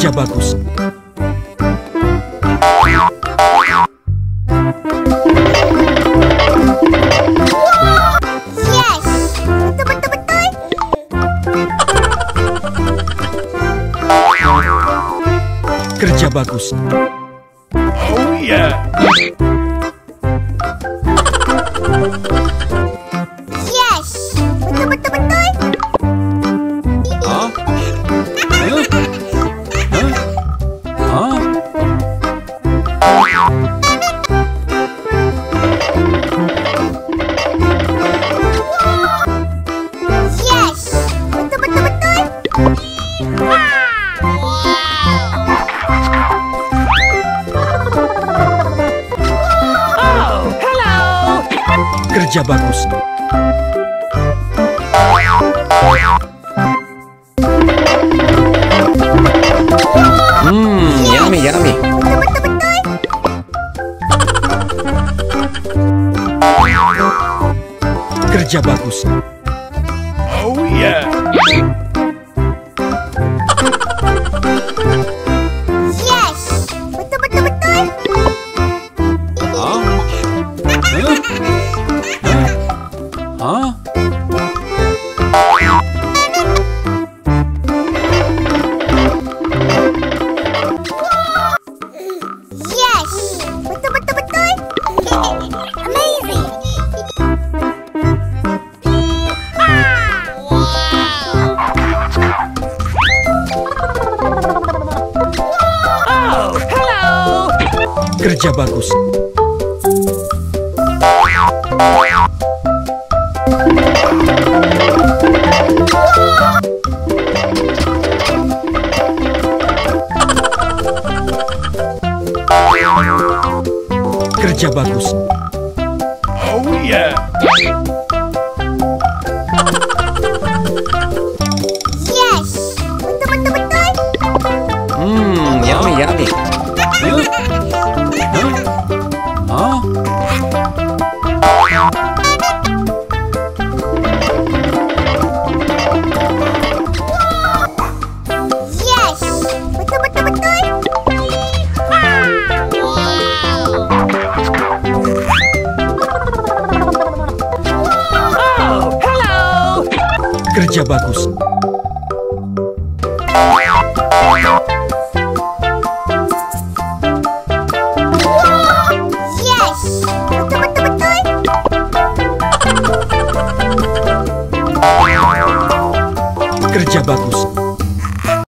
Kerja bagus. Kerja bagus. Oh yeah! Betul. Kerja bagus. Hmm, yummy, yummy. Betul. Kerja bagus. Oh yeah! Kerja bagus. Kerja bagus. Kerja bagus. Kerja bagus.